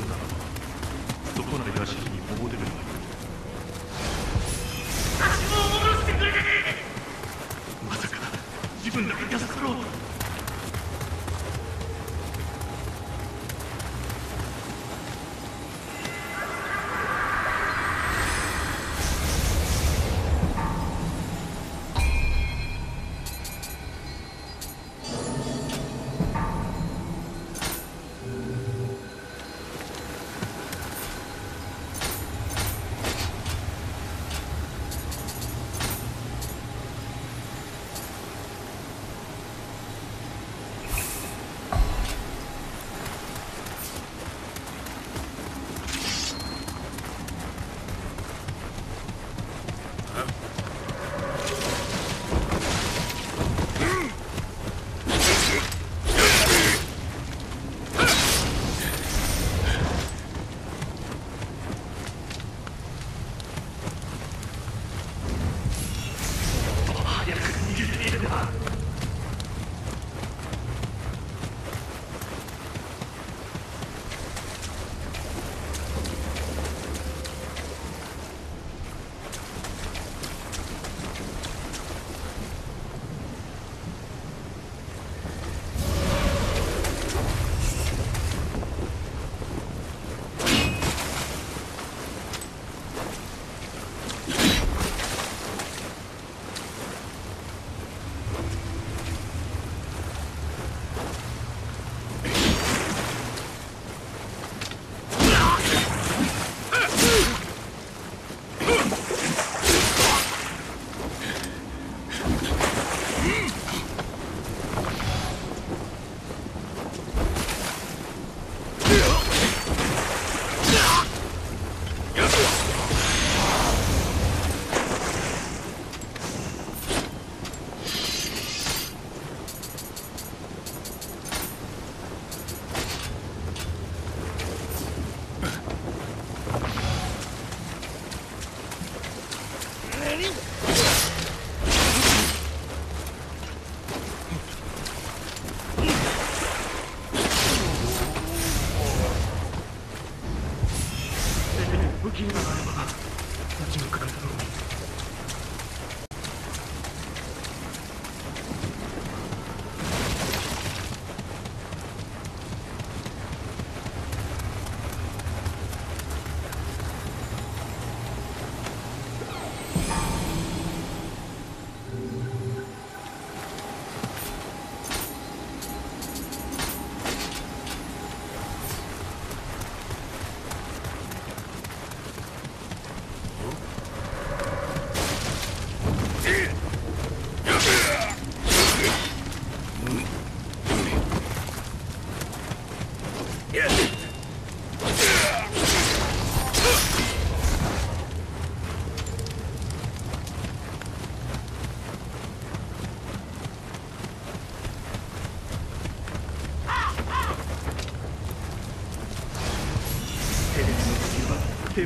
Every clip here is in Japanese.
るならばそこなら屋敷に戻れるの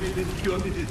Himmel, das ist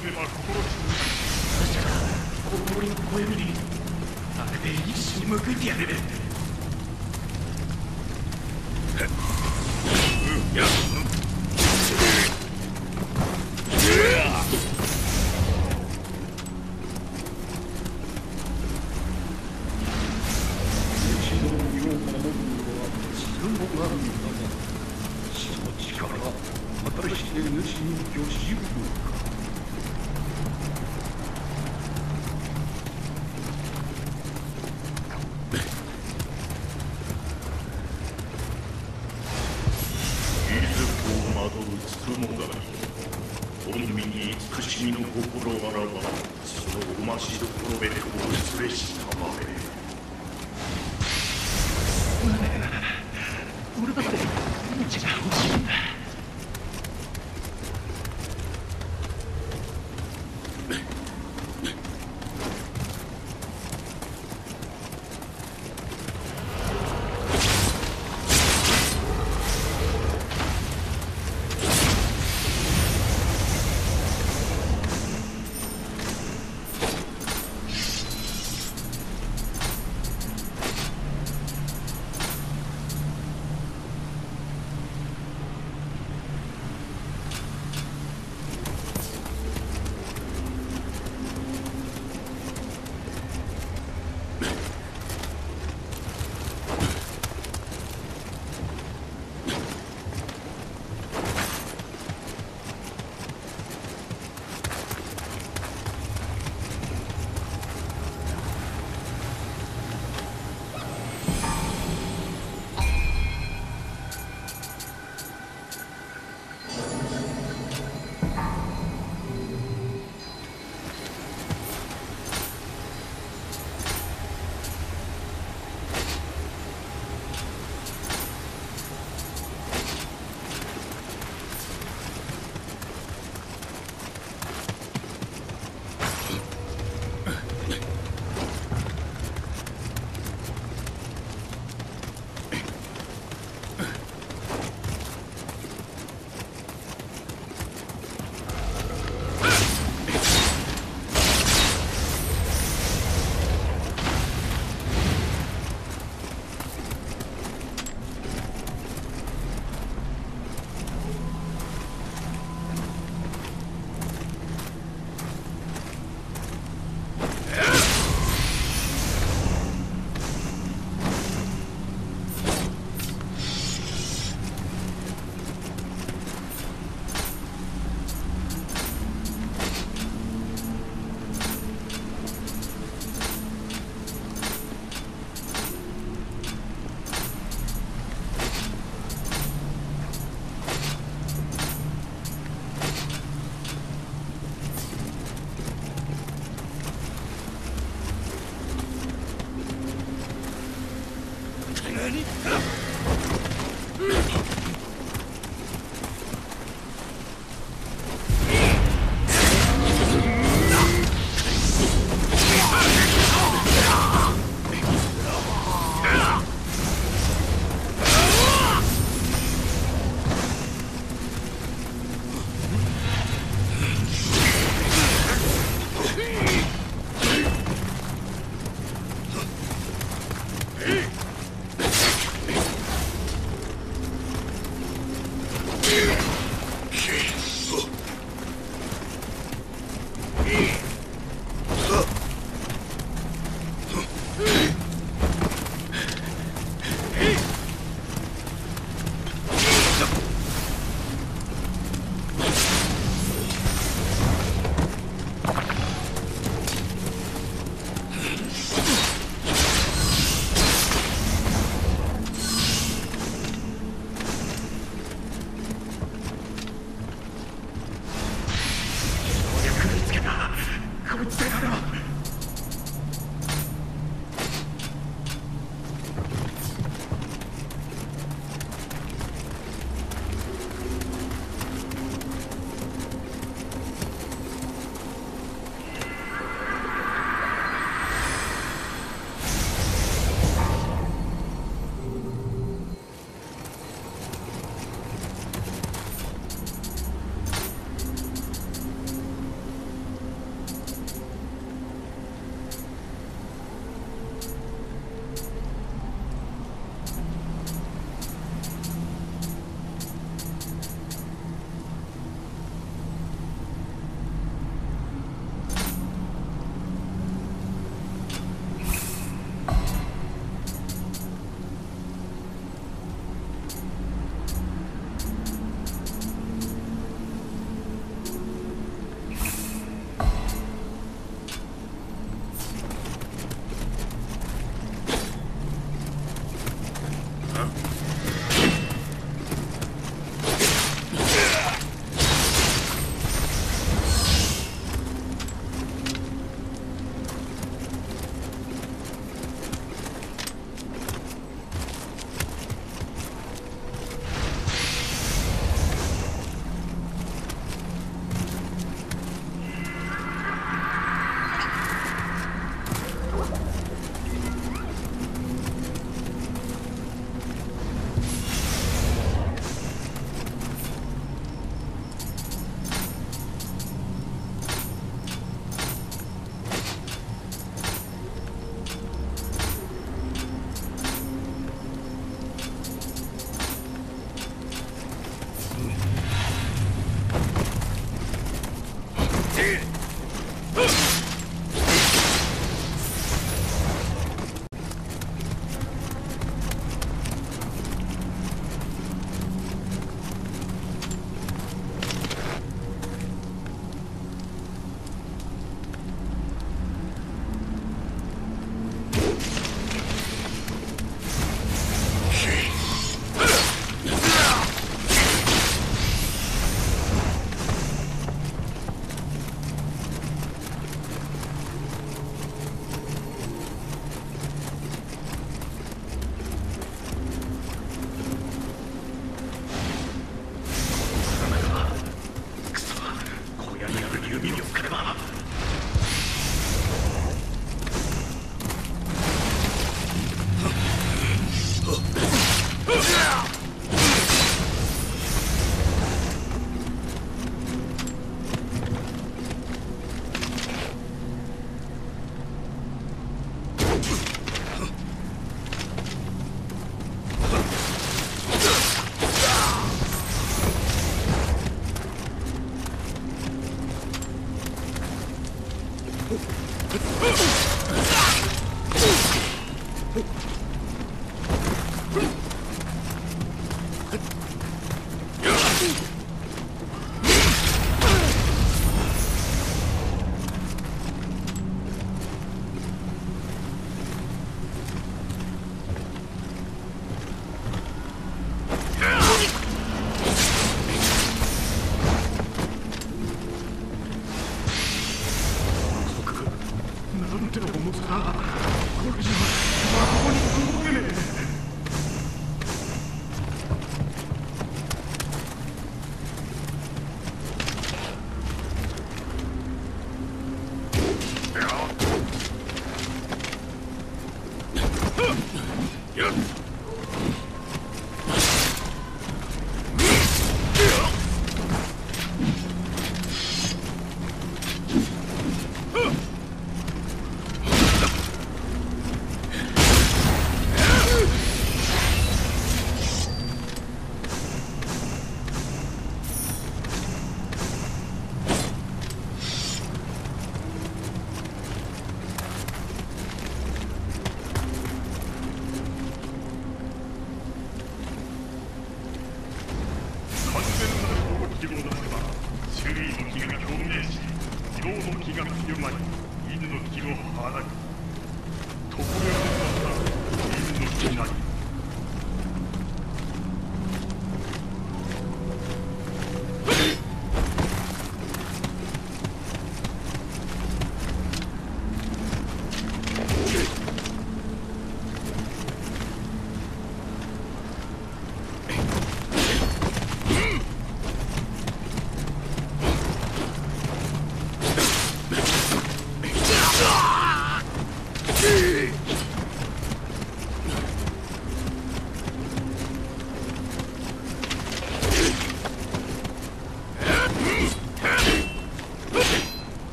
ければ心地し大森の小指にあれで一矢報いてやれる。君の心ならばそのおましどころべてお連れした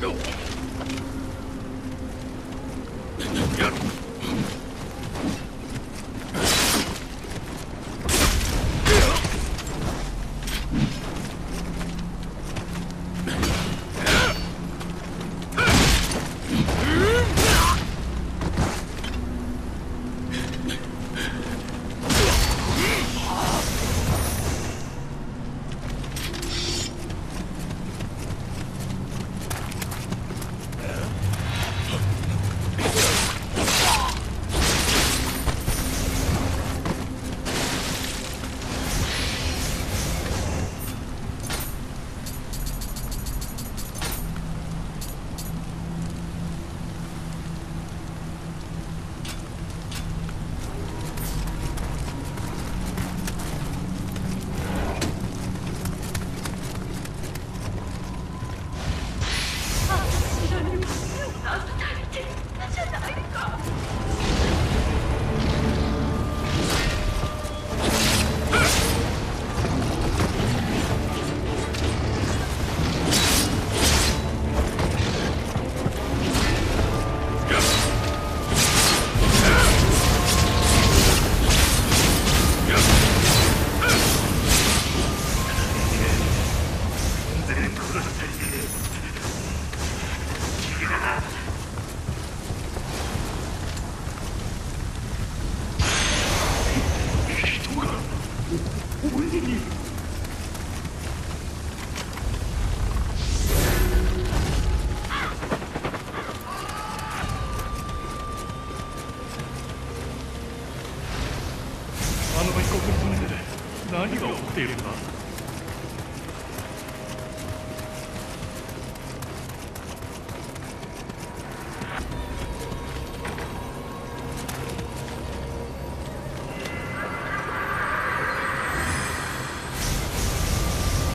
No.